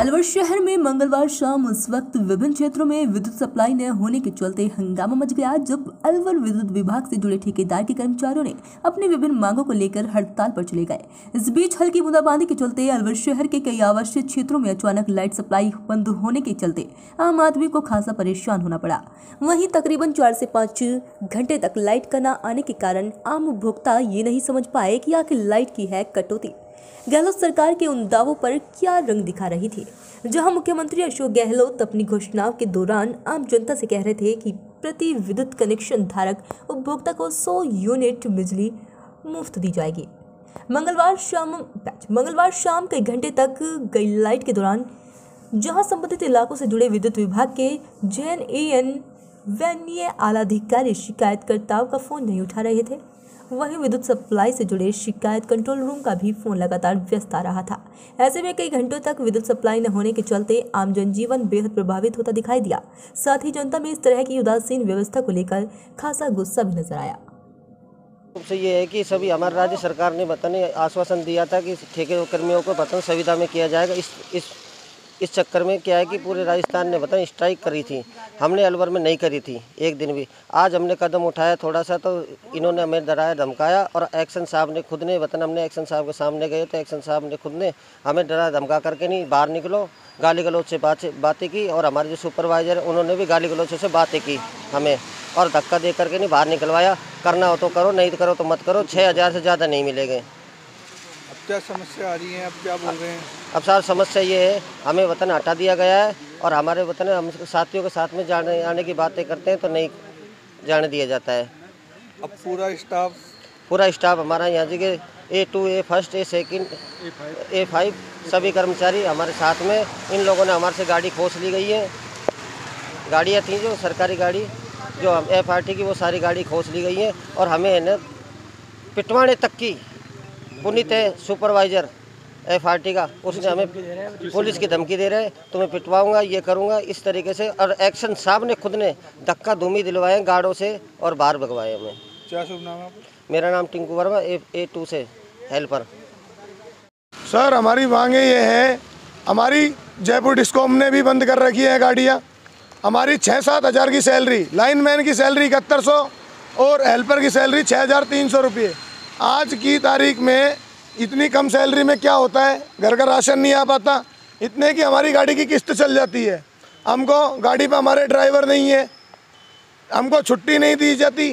अलवर शहर में मंगलवार शाम उस वक्त विभिन्न क्षेत्रों में विद्युत सप्लाई न होने के चलते हंगामा मच गया, जब अलवर विद्युत विभाग से जुड़े ठेकेदार के कर्मचारियों ने अपनी विभिन्न मांगों को लेकर हड़ताल पर चले गए। इस बीच हल्की बूंदाबांदी के चलते अलवर शहर के कई आवश्यक क्षेत्रों में अचानक लाइट सप्लाई बंद होने के चलते आम आदमी को खासा परेशान होना पड़ा। वहीं तकरीबन चार से पाँच घंटे तक लाइट का न आने के कारण आम उपभोक्ता ये नहीं समझ पाए कि आखिर लाइट की है कटौती। गहलोत सरकार के उन दावों पर क्या रंग दिखा रही थी? जहाँ मुख्यमंत्री अशोक गहलोत अपनी घोषणाओं के दौरान आम जनता से कह रहे थे कि प्रति विद्युत कनेक्शन धारक उपभोक्ता को 100 यूनिट बिजली मुफ़्त दी जाएगी। मंगलवार शाम मंगलवार शाम कई घंटे तक गई लाइट के दौरान, जहाँ संबंधित इलाकों से जुड़े विद्युत विभाग के जैन ए एन वैन्य आला अधिकारी शिकायतकर्ताओं का फ़ोन नहीं उठा रहे थे। वहीं विद्युत सप्लाई से जुड़े शिकायत कंट्रोल रूम का भी फ़ोन लगातार व्यस्त आ रहा था। ऐसे में कई घंटों तक विद्युत सप्लाई न होने के चलते आम जनजीवन बेहद प्रभावित होता दिखाई दिया। साथ ही जनता में इस तरह की उदासीन व्यवस्था को लेकर खासा गुस्सा भी नज़र आया। से ये है कि सभी हमारे राज्य सरकार ने बताने आश्वासन दिया था कि ठेके कर्मियों को वेतन सुविधा में किया जाएगा। इस इस इस चक्कर में क्या है कि पूरे राजस्थान ने बताया स्ट्राइक करी थी। हमने अलवर में नहीं करी थी, एक दिन भी। आज हमने कदम उठाया थोड़ा सा तो इन्होंने हमें डराया, धमकाया और एक्शन साहब ने खुद ने, वतन हमने एक्शन साहब के सामने गए तो एक्शन साहब ने खुद ने हमें डराया धमका करके नहीं, बाहर निकलो, गाली गलोच से बात, बातें की और हमारे जो सुपरवाइजर है, उन्होंने भी गाली गलोच से बातें की हमें और धक्का दे करके नहीं, बाहर निकलवाया। करना हो तो करो, नहीं तो करो तो मत करो छः हज़ार से ज़्यादा नहीं मिलेंगे। क्या समस्या आ रही है? अब क्या बोल रहे हैं? अब सर समस्या ये है हमें वतन हटा दिया गया है और हमारे वतन हम साथियों के साथ में जाने आने की बातें करते हैं तो नहीं जाने दिया जाता है। अब पूरा स्टाफ? पूरा स्टाफ हमारा यहाँ G A two A first A second A five सभी कर्मचारी हमारे साथ में इन लोगों ने हमारे से गाड़ी खोस ली गई है। गाड़ियाँ थी जो सरकारी गाड़ी जो एफ़ आर टी की वो सारी गाड़ी खोस ली गई है और हमें है न पिटवाने तक की पुनित है सुपरवाइजर एफआरटी का उसने हमें पुलिस की धमकी दे रहे हैं तो मैं पिटवाऊँगा ये करूँगा इस तरीके से और एक्शन साहब ने खुद ने धक्का धूमी दिलवाए गार्डों से और बाहर भगवाए हमें। क्या शुभ नाम है मेरा नाम Tinku Verma A, A two से हेल्पर सर हमारी मांगे ये है हमारी जयपुर डिस्कॉम ने भी बंद कर रखी है गाड़ियाँ। हमारी छः सात हज़ार की सैलरी लाइनमैन की सैलरी इकहत्तर सौ और हेल्पर की सैलरी छः हज़ार तीन सौ रुपये। आज की तारीख में इतनी कम सैलरी में क्या होता है? घर का राशन नहीं आ पाता। इतने की हमारी गाड़ी की किस्त चल जाती है। हमको गाड़ी पर हमारे ड्राइवर नहीं है। हमको छुट्टी नहीं दी जाती।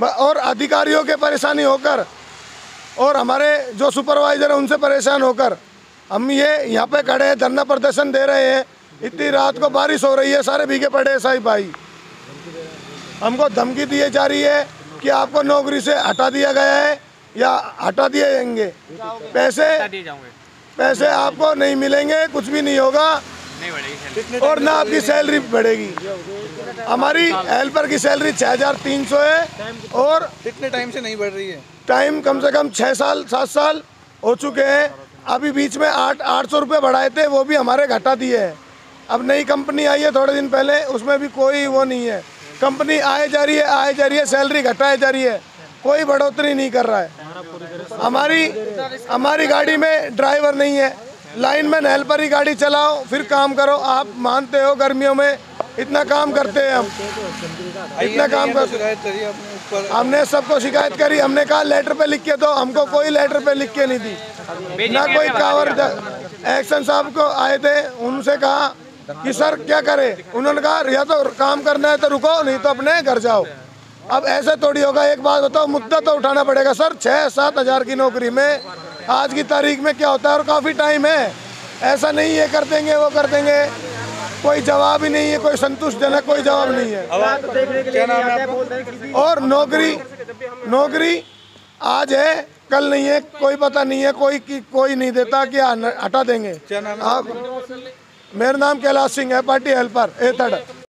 और अधिकारियों के परेशानी होकर और हमारे जो सुपरवाइज़र हैं, उनसे परेशान होकर हम ये यहाँ पे खड़े हैं, धरना प्रदर्शन दे रहे हैं। इतनी रात को बारिश हो रही है, सारे भीगे पड़े हैं साई भाई। हमको धमकी दी जा रही है। कि आपको नौकरी से हटा दिया गया है या हटा दिए जाएँगे? पैसे पैसे आपको नहीं मिलेंगे कुछ भी नहीं होगा। और ना आपकी सैलरी बढ़ेगी। हमारी हेल्पर की सैलरी छः हज़ार तीन सौ है और कितने टाइम से नहीं बढ़ रही है? टाइम कम से कम छः साल सात साल हो चुके हैं। अभी बीच में आठ आठ सौ रुपये बढ़ाए थे वो भी हमारे घटा दिए हैं। अब नई कंपनी आई है थोड़े दिन पहले उसमें भी कोई वो नहीं है। कंपनी आए जा रही है, आए जा रही है, सैलरी घटाए जा रही है। कोई बढ़ोतरी नहीं कर रहा है। हमारी हमारी गाड़ी में ड्राइवर नहीं है। लाइन में हेल्पर ही गाड़ी चलाओ, फिर काम करो। आप मानते हो गर्मियों में इतना काम करते हैं हम। इतना काम कर हमने सबको शिकायत करी, हमने कहा लेटर पे लिख के दो, हमको कोई लेटर पे लिख के नहीं दी। ना कोई कावर एक्शन साहब को आए थे, उनसे कहा कि सर क्या करे? उन्होंने कहा या तो काम करना है तो रुको नहीं तो अपने घर जाओ। अब ऐसे थोड़ी होगा एक बात बताओ मुद्दा तो उठाना पड़ेगा। सर छः सात हज़ार की नौकरी में आज की तारीख में क्या होता है? और काफ़ी टाइम है। ऐसा नहीं है कर देंगे वो कर देंगे। कोई जवाब ही नहीं है कोई संतुष्टजनक कोई जवाब नहीं है। और नौकरी नौकरी आज है कल नहीं है कोई पता नहीं है कोई कोई नहीं देता कि हटा देंगे। आप मेरा नाम कैलाश सिंह है पार्टी हेल्पर ए थर्ड।